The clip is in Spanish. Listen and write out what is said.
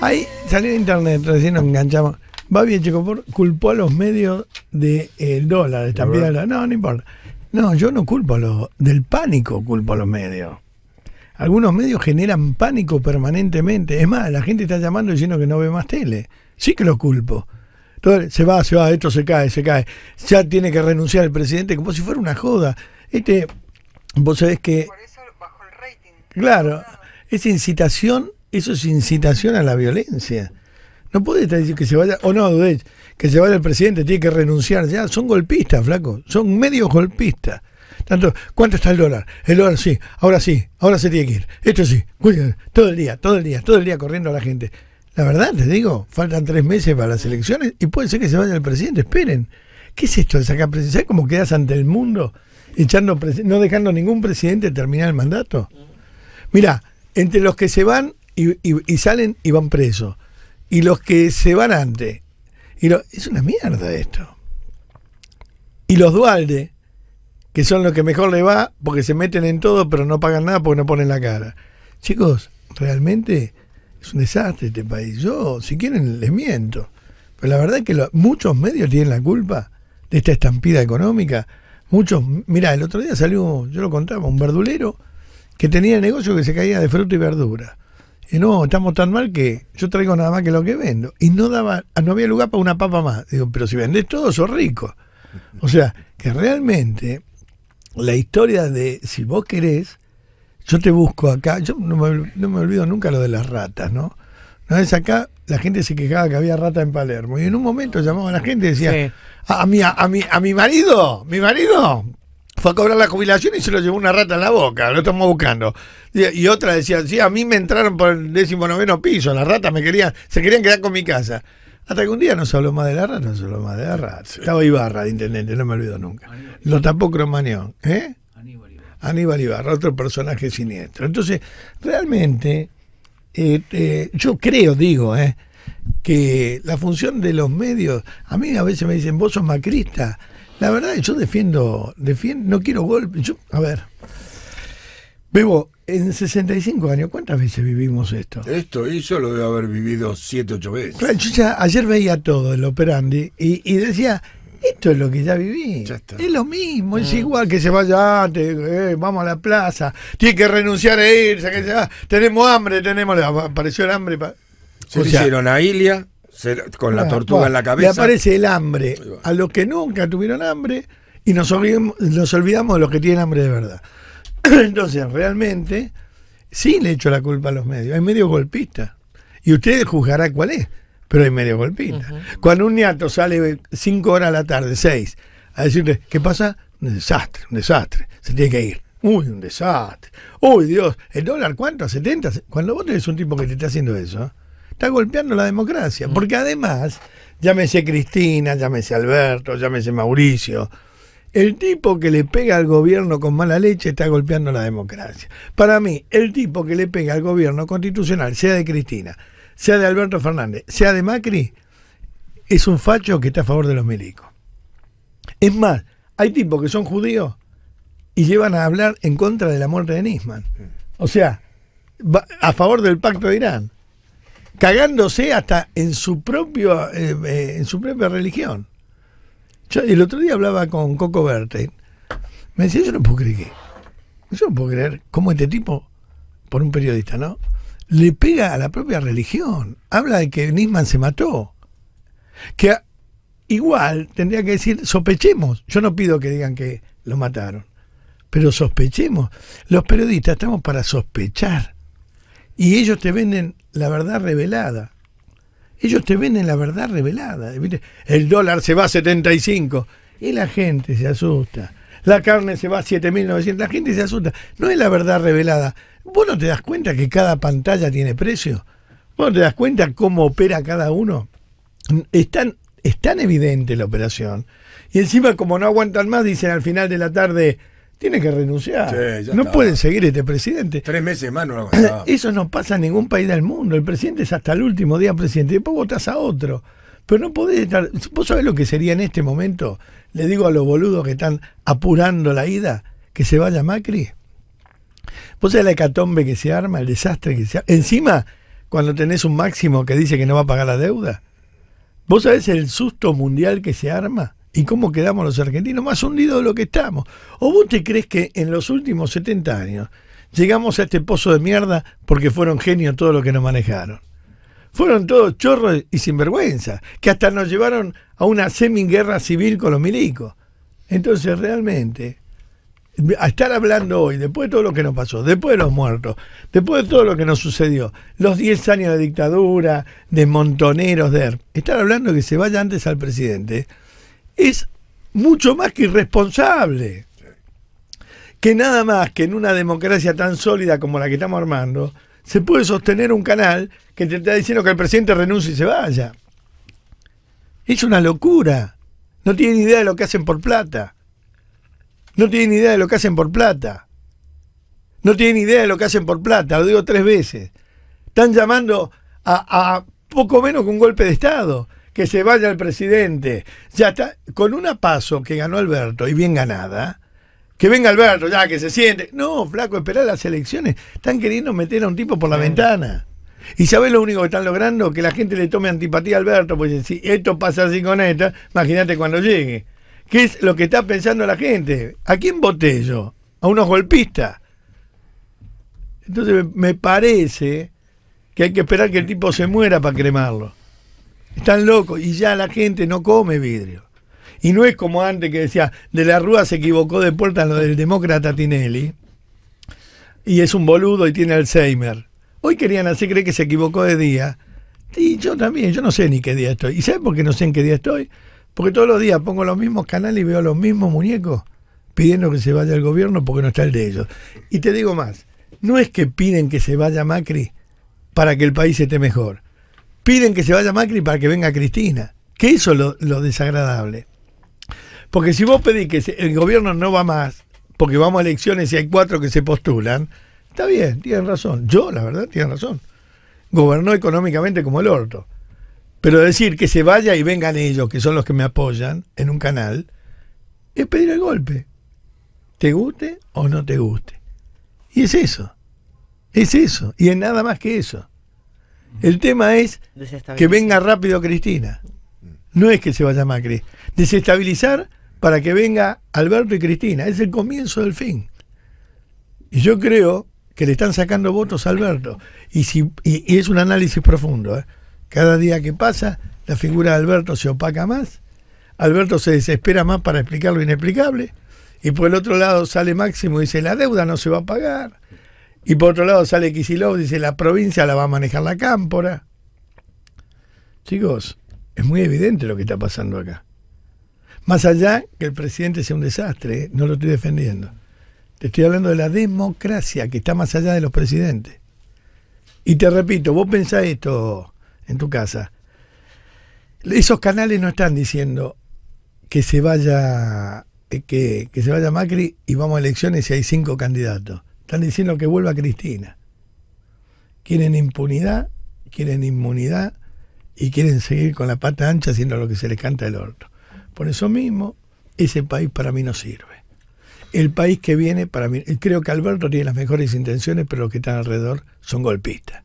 Ahí salió en internet, recién nos enganchamos. Babi Checopor culpó a los medios del de, dólar, de estampida. No, no importa. No, yo no culpo a los. Del pánico culpo a los medios. Algunos medios generan pánico permanentemente. Es más, la gente está llamando diciendo que no ve más tele. Sí que lo culpo. Entonces, se va, se va, esto se cae, se cae. Ya tiene que renunciar el presidente como si fuera una joda. Este, vos sabés que. Por eso bajó el rating. Claro, es incitación, eso es incitación a la violencia. No puede estar diciendo que se vaya, o no, dudéis, que se vaya el presidente, tiene que renunciar ya. Son golpistas, flaco, son medios golpistas. Tanto, ¿cuánto está el dólar? El dólar sí, ahora sí, ahora se tiene que ir. Esto sí, todo el día, todo el día, todo el día corriendo a la gente. La verdad, te digo, faltan tres meses para las elecciones y puede ser que se vaya el presidente. Esperen. ¿Qué es esto de sacar presidente? ¿Sabes cómo quedas ante el mundo echando no dejando ningún presidente terminar el mandato? Mira, entre los que se van y, y, salen y van presos, y los que se van antes, y lo, es una mierda esto. Y los Dualde, que son los que mejor le va porque se meten en todo pero no pagan nada porque no ponen la cara. Chicos, realmente es un desastre este país. Yo, si quieren, les miento. Pero la verdad es que muchos medios tienen la culpa de esta estampida económica. Muchos, mira, el otro día salió, yo lo contaba, un verdulero que tenía negocio que se caía de fruta y verdura. Y no, estamos tan mal que yo traigo nada más que lo que vendo. Y no daba, no había lugar para una papa más. Digo, pero si vendés todo, sos rico. O sea, que realmente la historia de si vos querés, yo te busco acá, yo no me, no me olvido nunca lo de las ratas, ¿no? Una vez acá la gente se quejaba que había rata en Palermo y en un momento llamaba a la gente y decía, a, mi, a, mi, a mi marido, mi marido fue a cobrar la jubilación y se lo llevó una rata en la boca, lo estamos buscando. Y, otra decía, sí, a mí me entraron por el décimo noveno piso, las ratas me querían, se querían quedar con mi casa. Hasta que un día no se habló más de la rata, no se habló más de la rata. Estaba Ibarra de intendente, no me olvido nunca. Lo tapó Cromañón. ¿Eh? Aníbal Ibarra, otro personaje siniestro. Entonces, realmente, eh, eh, yo creo, digo, eh, que la función de los medios, a mí a veces me dicen, vos sos macrista. La verdad, yo defiendo, defiendo no quiero golpes. Yo, a ver, Bebo, en 65 años, ¿cuántas veces vivimos esto? Esto, y yo lo debo haber vivido 7, 8 veces. Claro, yo ya ayer veía todo el operandi y, y decía, esto es lo que ya viví. es lo mismo, es mm. igual que se vaya antes, eh, vamos a la plaza, tiene que renunciar e irse, que se va, tenemos hambre, tenemos, apareció el hambre. Se hicieron a Ilia con la tortuga en la cabeza. Le aparece el hambre a los que nunca tuvieron hambre y nos olvidamos, nos olvidamos de los que tienen hambre de verdad. Entonces, realmente, sí le echo la culpa a los medios. Hay medios golpistas. Y usted juzgará cuál es pero hay medio golpita. Cuando un niato sale cinco horas a la tarde, seis, a decirle, ¿qué pasa? Un desastre, un desastre, se tiene que ir. Uy, un desastre. Uy, Dios, ¿el dólar cuánto? ¿A 70? Cuando vos tenés un tipo que te está haciendo eso, está golpeando la democracia. Porque además, llámese Cristina, llámese Alberto, llámese Mauricio, el tipo que le pega al gobierno con mala leche está golpeando la democracia. Para mí, el tipo que le pega al gobierno constitucional, sea de Cristina, sea de Alberto Fernández, sea de Macri, es un facho que está a favor de los milicos. Es más, hay tipos que son judíos y llevan a hablar en contra de la muerte de Nisman. O sea, a favor del pacto de Irán. Cagándose hasta en su propio eh, eh, en su propia religión. Yo el otro día hablaba con Coco Berten. Me decía, yo no puedo creer que. Yo no puedo creer cómo este tipo, por un periodista, ¿no? le pega a la propia religión. Habla de que Nisman se mató. Que igual tendría que decir, sospechemos. Yo no pido que digan que lo mataron, pero sospechemos. Los periodistas estamos para sospechar. Y ellos te venden la verdad revelada. Ellos te venden la verdad revelada. El dólar se va a 75 y la gente se asusta. La carne se va a 7.900, la gente se asusta. No es la verdad revelada. ¿Vos no te das cuenta que cada pantalla tiene precio? ¿Vos no te das cuenta cómo opera cada uno? Es tan, es tan evidente la operación. Y encima, como no aguantan más, dicen al final de la tarde, tiene que renunciar. no puede seguir este presidente. Tres meses más no lo Eso no pasa en ningún país del mundo. El presidente es hasta el último día presidente. Después votás a otro. Pero no podés estar. ¿Vos sabés lo que sería en este momento? Le digo a los boludos que están apurando la ida, que se vaya Macri. Vos sabés la hecatombe que se arma, el desastre que se arma. Encima, cuando tenés un máximo que dice que no va a pagar la deuda? ¿Vos sabés el susto mundial que se arma? ¿Y cómo quedamos los argentinos? Más hundidos de lo que estamos. ¿O vos te crees que en los últimos 70 años llegamos a este pozo de mierda porque fueron genios todo lo que nos manejaron? Fueron todos chorros y sinvergüenza, que hasta nos llevaron a una semi-guerra civil con los milicos. Entonces, realmente, a estar hablando hoy, después de todo lo que nos pasó, después de los muertos, después de todo lo que nos sucedió, los 10 años de dictadura, de montoneros, de... Estar hablando que se vaya antes al presidente es mucho más que irresponsable. Que nada más que en una democracia tan sólida como la que estamos armando, se puede sostener un canal que te está diciendo que el presidente renuncie y se vaya. Es una locura. No tienen idea de lo que hacen por plata. No tienen idea de lo que hacen por plata. No tienen idea de lo que hacen por plata, lo digo tres veces. Están llamando a, a poco menos que un golpe de Estado. Que se vaya el presidente. Ya está, con una paso que ganó Alberto y bien ganada, que venga Alberto, ya que se siente. No, flaco, esperar las elecciones. Están queriendo meter a un tipo por la ventana. Y sabes lo único que están logrando? Que la gente le tome antipatía a Alberto, pues si esto pasa así con esta, imagínate cuando llegue. ¿Qué es lo que está pensando la gente? ¿A quién voté yo? ¿A unos golpistas? Entonces me parece que hay que esperar que el tipo se muera para cremarlo. Están locos y ya la gente no come vidrio. Y no es como antes que decía, de la Rúa se equivocó de puerta lo del demócrata Tinelli. Y es un boludo y tiene Alzheimer. Hoy querían hacer creer que se equivocó de día. Y yo también, yo no sé ni qué día estoy. ¿Y sabes por qué no sé en qué día estoy? Porque todos los días pongo los mismos canales y veo los mismos muñecos pidiendo que se vaya el gobierno porque no está el de ellos. Y te digo más, no es que piden que se vaya Macri para que el país esté mejor. Piden que se vaya Macri para que venga Cristina. Que eso es lo, desagradable. Porque si vos pedís que el gobierno no va más, porque vamos a elecciones y hay cuatro que se postulan, está bien, tienen razón. Yo, la verdad, tienen razón. Gobernó económicamente como el orto. Pero decir que se vaya y vengan ellos, que son los que me apoyan en un canal, es pedir el golpe. Te guste o no te guste. Y es eso. Es eso. Y es nada más que eso. El tema es que venga rápido Cristina. No es que se vaya Macri. Desestabilizar para que venga Alberto y Cristina. Es el comienzo del fin. Y yo creo que le están sacando votos a Alberto. Y, si, y, es un análisis profundo. ¿eh? Cada día que pasa, la figura de Alberto se opaca más. Alberto se desespera más para explicar lo inexplicable. Y por el otro lado sale Máximo y dice, la deuda no se va a pagar. Y por otro lado sale Kisilov dice, la provincia la va a manejar la cámpora. Chicos, es muy evidente lo que está pasando acá. Más allá que el presidente sea un desastre, ¿eh? no lo estoy defendiendo. Te estoy hablando de la democracia, que está más allá de los presidentes. Y te repito, vos pensás esto en tu casa. Esos canales no están diciendo que se vaya que, que se vaya Macri y vamos a elecciones y hay cinco candidatos. Están diciendo que vuelva Cristina. Quieren impunidad, quieren inmunidad y quieren seguir con la pata ancha haciendo lo que se les canta el orto. Por eso mismo, ese país para mí no sirve. El país que viene, para mí, creo que Alberto tiene las mejores intenciones, pero los que están alrededor son golpistas.